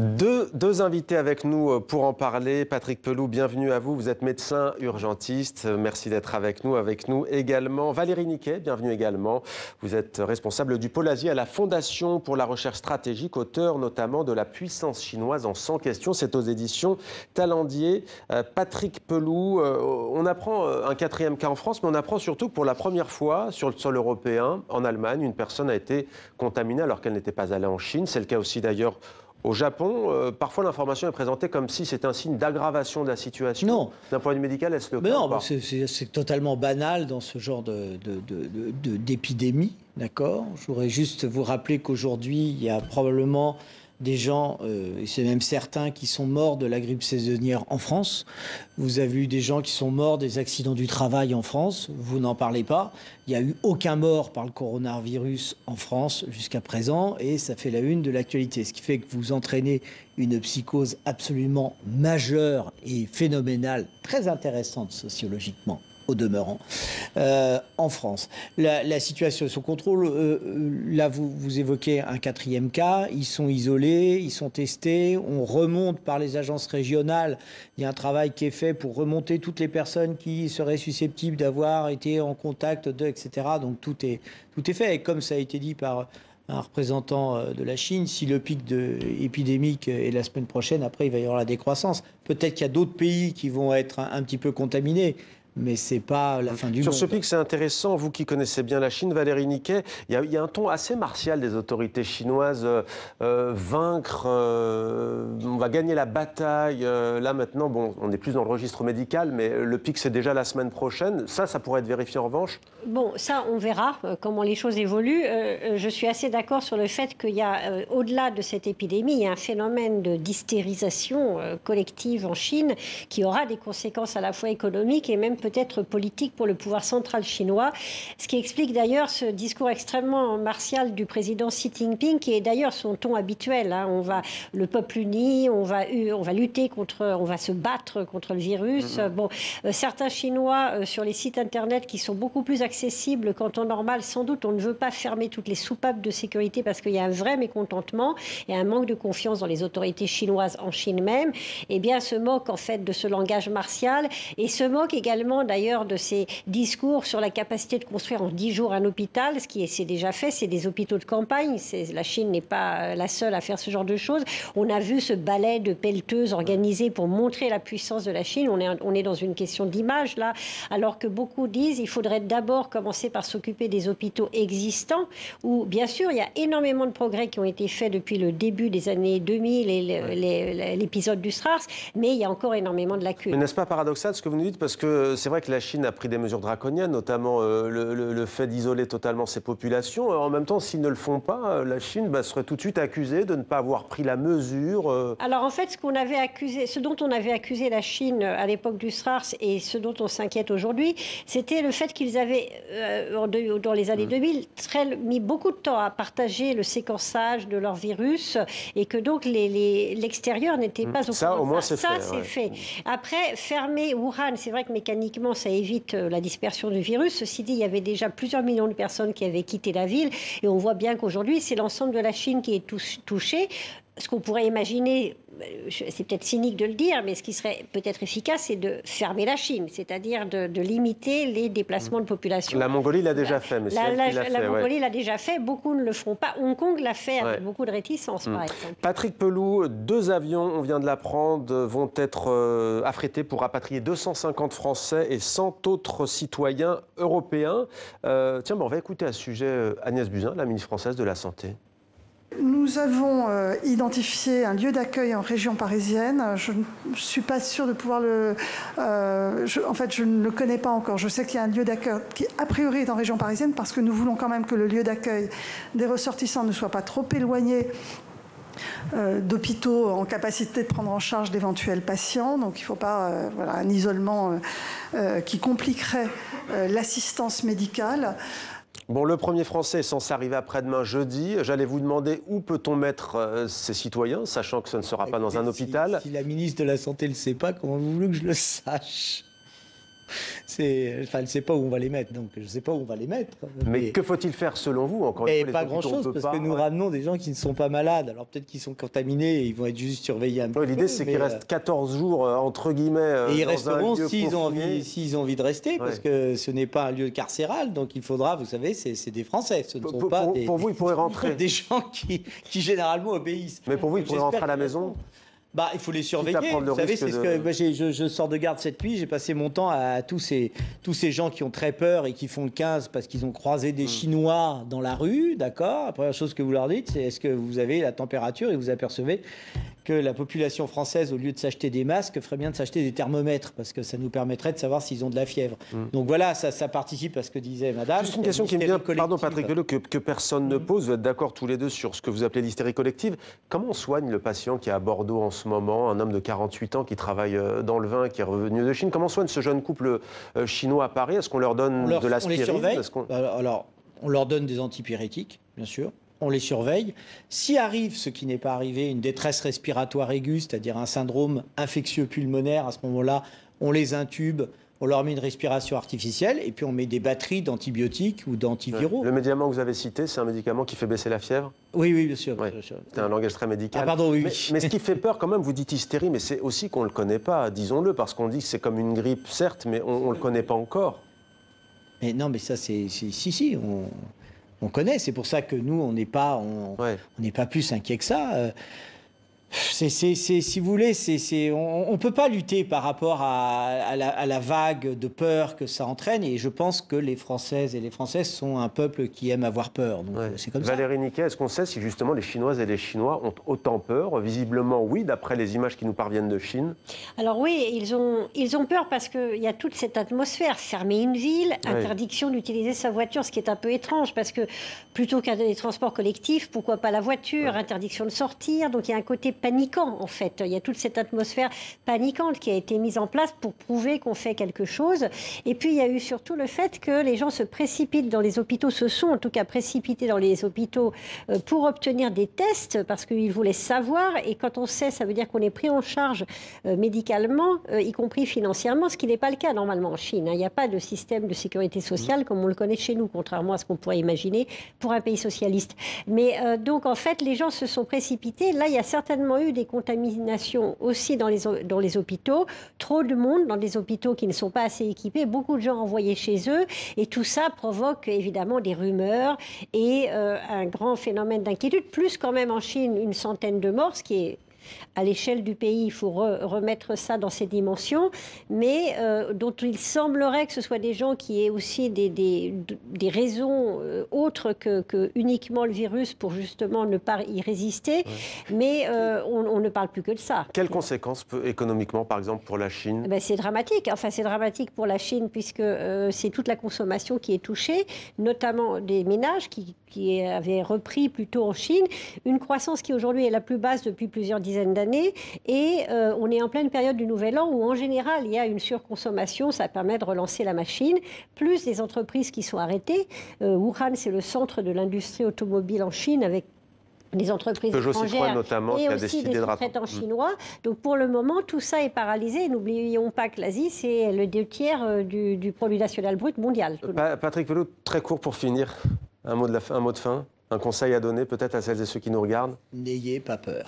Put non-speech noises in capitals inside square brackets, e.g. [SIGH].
Deux, deux, invités avec nous euh, pour en parler. Patrick Pelou, bienvenue à vous. Vous êtes médecin urgentiste. Merci d'être avec nous. Avec nous également Valérie Niquet, bienvenue également. Vous êtes responsable du pôle Asie à la Fondation pour la recherche stratégique, auteur notamment de La puissance chinoise en 100 questions. C'est aux éditions Talendier. Euh, Patrick Pelou, euh, on apprend un quatrième cas en France, mais on apprend surtout que pour la première fois sur le sol européen, en Allemagne, une personne a été contaminée alors qu'elle n'était pas allée en Chine. C'est le cas aussi d'ailleurs au Japon, euh, parfois l'information est présentée comme si c'était un signe d'aggravation de la situation. Non. D'un point de vue médical, est-ce le cas Non, c'est totalement banal dans ce genre d'épidémie, de, d'accord? Je voudrais juste vous rappeler qu'aujourd'hui, il y a probablement des gens, euh, et c'est même certains, qui sont morts de la grippe saisonnière en France. Vous avez eu des gens qui sont morts des accidents du travail en France. Vous n'en parlez pas. Il n'y a eu aucun mort par le coronavirus en France jusqu'à présent, et ça fait la une de l'actualité. Ce qui fait que vous entraînez une psychose absolument majeure et phénoménale, très intéressante sociologiquement au demeurant, euh, en France. La, situation est sous contrôle. Euh, euh, là, vous, évoquez un quatrième cas. Ils sont isolés, ils sont testés. On remonte par les agences régionales. Il y a un travail qui est fait pour remonter toutes les personnes qui seraient susceptibles d'avoir été en contact de, etc. Donc tout est, tout est fait. Et comme ça a été dit par un représentant de la Chine, si le pic de, épidémique est la semaine prochaine, après il va y avoir la décroissance. Peut-être qu'il y a d'autres pays qui vont être un petit peu contaminés, mais ce n'est pas la fin du Sur monde. Sur ce pic, c'est intéressant, vous qui connaissez bien la Chine, Valérie Niquet, il y, a, un ton assez martial des autorités chinoises. Euh, euh, vaincre, euh, on va gagner la bataille. là maintenant, bon, on est plus dans le registre médical, mais le pic, c'est déjà la semaine prochaine. Ça, ça pourrait être vérifié en revanche Bon, ça, on verra comment les choses évoluent. je suis assez d'accord sur le fait qu'il y a, au-delà de cette épidémie, il y a un phénomène de d'hystérisation collective en Chine qui aura des conséquences à la fois économiques et même peut-être politique pour le pouvoir central chinois, ce qui explique d'ailleurs ce discours extrêmement martial du président Xi Jinping, qui est d'ailleurs son ton habituel. Hein. On va le peuple uni, on va, on va lutter contre, on va se battre contre le virus. Mm-hmm. Bon, euh, certains Chinois euh, sur les sites internet qui sont beaucoup plus accessibles qu'en temps normal, sans doute, on ne veut pas fermer toutes les soupapes de sécurité parce qu'il y a un vrai mécontentement et un manque de confiance dans les autorités chinoises en Chine même. Eh bien, se moque en fait de ce langage martial et se moque également d'ailleurs de ces discours sur la capacité de construire en 10 jours un hôpital. Ce qui est déjà fait, c'est des hôpitaux de campagne. La Chine n'est pas euh, la seule à faire ce genre de choses. On a vu ce ballet de pelleteuses organisé pour montrer la puissance de la Chine. On est, on est dans une question d'image là, alors que beaucoup disent qu'il faudrait d'abord commencer par s'occuper des hôpitaux existants, où bien sûr il y a énormément de progrès qui ont été faits depuis le début des années 2000 et l'épisode du SRAS, mais il y a encore énormément de lacunes. N'est-ce pas paradoxal ce que vous nous dites? Parce que c'est vrai que la Chine a pris des mesures draconiennes, notamment euh, le, fait d'isoler totalement ses populations. Euh, en même temps, s'ils ne le font pas, euh, la Chine bah, serait tout de suite accusée de ne pas avoir pris la mesure. Alors en fait, ce qu'on avait accusé, ce dont on avait accusé la Chine à l'époque du SRAS et ce dont on s'inquiète aujourd'hui, c'était le fait qu'ils avaient, dans les années 2000, mm. mis beaucoup de temps à partager le séquençage de leur virus et que donc l'extérieur n'était mm. pas au Ça, au moins, c'est fait. Ça, c'est fait. Après, fermer Wuhan, c'est vrai que mécaniquement, ça évite euh, la dispersion du virus. Ceci dit, il y avait déjà plusieurs millions de personnes qui avaient quitté la ville et on voit bien qu'aujourd'hui, c'est l'ensemble de la Chine qui est touché ce qu'on pourrait imaginer, c'est peut-être cynique de le dire, mais ce qui serait peut-être efficace, c'est de fermer la Chine, c'est-à-dire de, limiter les déplacements de population. La Mongolie l'a déjà fait, monsieur. La, la, Mongolie l'a déjà fait, beaucoup ne le feront pas. Hong Kong l'a fait avec beaucoup de réticence, par mm. exemple. Patrick Pelou, deux avions, on vient de l'apprendre, vont être euh, affrétés pour rapatrier 250 Français et 100 autres citoyens européens. Euh, tiens, on va écouter à ce sujet euh, Agnès Buzyn, la ministre française de la Santé. Nous avons euh, identifié un lieu d'accueil en région parisienne. Je ne suis pas sûre de pouvoir le... Euh, en fait, je ne le connais pas encore. Je sais qu'il y a un lieu d'accueil qui, a priori, est en région parisienne parce que nous voulons quand même que le lieu d'accueil des ressortissants ne soit pas trop éloigné euh, d'hôpitaux en capacité de prendre en charge d'éventuels patients. Donc il ne faut pas un isolement qui compliquerait l'assistance médicale. Bon, le premier Français est censé arriver après-demain jeudi. J'allais vous demander où peut-on mettre euh, ces citoyens, sachant que ce ne sera pas dans un hôpital. Si la ministre de la Santé ne le sait pas, comment vous voulez que je le sache? C'est, enfin, elle ne sait pas où on va les mettre, donc je ne sais pas où on va les mettre. Mais, que faut-il faire selon vous encore une fois, pas grand-chose, parce pas, que nous ouais. ramenons des gens qui ne sont pas malades. Alors peut-être qu'ils sont contaminés et ils vont être juste surveillés un Ouais, peu. L'idée, c'est qu'il mais, reste 14 jours, euh, entre guillemets, euh, Et ils dans resteront s'ils ont, envie, s'ils ont envie de rester, parce que ce n'est pas un lieu carcéral, donc il faudra, vous savez, c'est des Français, ce ne sont Pour, pas pour- des, pour vous, ils pourraient [LAUGHS] rentrer. des gens qui, qui généralement obéissent. Mais pour vous, ils pourraient rentrer à la qu'ils maison. Bah, il faut les surveiller. le Vous savez, c'est ce que je, je sors de garde cette nuit. J'ai passé mon temps à tous ces, tous ces gens qui ont très peur et qui font le 15 parce qu'ils ont croisé Hmm. des Chinois dans la rue. D'accord? La première chose que vous leur dites, c'est est-ce que vous avez la température et vous apercevez que la population française, au lieu de s'acheter des masques, ferait bien de s'acheter des thermomètres parce que ça nous permettrait de savoir s'ils ont de la fièvre. Donc voilà, ça, ça participe à ce que disait Madame. Juste une question qui me vient, pardon. Patrick Vello, que, que personne ne pose. Vous êtes d'accord tous les deux sur ce que vous appelez l'hystérie collective. Comment on soigne le patient qui est à Bordeaux en ce moment, un homme de 48 ans qui travaille euh, dans le vin, qui est revenu de Chine? Comment on soigne ce jeune couple euh, chinois à Paris? Est-ce qu'on leur donne On, leur- de on les l'aspirine? surveille. Alors, alors, on leur donne des antipyrétiques, bien sûr. On les surveille. Si arrive ce qui n'est pas arrivé, une détresse respiratoire aiguë, c'est-à-dire un syndrome infectieux pulmonaire, à ce moment-là, on les intube, on leur met une respiration artificielle et puis on met des batteries d'antibiotiques ou d'antiviraux. Le médicament que vous avez cité, c'est un médicament qui fait baisser la fièvre? Oui, oui, bien sûr. Sûr. C'est un langage très médical. Ah, pardon, oui, mais, mais ce qui [LAUGHS] fait peur quand même, vous dites hystérie, mais c'est aussi qu'on ne le connaît pas, disons-le, parce qu'on dit que c'est comme une grippe, certes, mais on ne le connaît pas encore. Mais non, mais ça, c'est. c'est- Si, si, on, on connaît. C'est pour ça que nous, on n'est pas. On, Ouais. n'est pas plus inquiet que ça. C'est, c'est- c'est- si vous voulez, c'est, c'est- on ne peut pas lutter par rapport à, à la, à la vague de peur que ça entraîne. Et je pense que les Françaises et les Françaises sont un peuple qui aime avoir peur. Donc Ouais. c'est comme ça. Valérie Niquet, est-ce qu'on sait si justement les Chinoises et les Chinois ont autant peur? Visiblement, oui, d'après les images qui nous parviennent de Chine. Alors oui, ils ont, ils ont peur parce qu'il y a toute cette atmosphère. Fermer une ville, interdiction d'utiliser sa voiture, ce qui est un peu étrange parce que plutôt qu'à des transports collectifs, pourquoi pas la voiture, interdiction de sortir. Donc il y a un côté paniquant en fait. Il y a toute cette atmosphère paniquante qui a été mise en place pour prouver qu'on fait quelque chose. Et puis il y a eu surtout le fait que les gens se précipitent dans les hôpitaux, se sont en tout cas précipités dans les hôpitaux euh, pour obtenir des tests parce qu'ils voulaient savoir. Et quand on sait, ça veut dire qu'on est pris en charge euh, médicalement, euh, y compris financièrement, ce qui n'est pas le cas normalement en Chine. hein. Il n'y a pas de système de sécurité sociale comme on le connaît chez nous, contrairement à ce qu'on pourrait imaginer pour un pays socialiste. Mais donc en fait, les gens se sont précipités. Là, il y a certainement eu des contaminations aussi dans les, dans les hôpitaux. Trop de monde dans des hôpitaux qui ne sont pas assez équipés, beaucoup de gens envoyés chez eux. Et tout ça provoque évidemment des rumeurs et euh, un grand phénomène d'inquiétude, plus quand même en Chine une centaine de morts, ce qui est à l'échelle du pays, il faut re- remettre ça dans ses dimensions, mais euh, dont il semblerait que ce soit des gens qui aient aussi des, des, des raisons euh, autres que, que uniquement le virus pour justement ne pas y résister, mais euh, on, on ne parle plus que de ça. Quelles conséquences peut- économiquement, par exemple, pour la Chine? Eh ben, c'est dramatique. Enfin, c'est dramatique pour la Chine puisque euh, c'est toute la consommation qui est touchée, notamment des ménages qui, qui avaient repris plutôt en Chine. Une croissance qui aujourd'hui est la plus basse depuis plusieurs dizaines d'années. Et euh, on est en pleine période du Nouvel An où en général il y a une surconsommation. Ça permet de relancer la machine. Plus des entreprises qui sont arrêtées. Euh, Wuhan, c'est le centre de l'industrie automobile en Chine avec des entreprises Peugeot Citroën étrangères notamment, et qui a aussi décidé des de sous-traitants chinois. Donc pour le moment, tout ça est paralysé. N'oublions pas que l'Asie, c'est le deux tiers euh, du, du produit national brut mondial. Pa- Patrick Vello, très court pour finir. Un mot de, la fin, un mot de fin Un conseil à donner peut-être à celles et ceux qui nous regardent? N'ayez pas peur.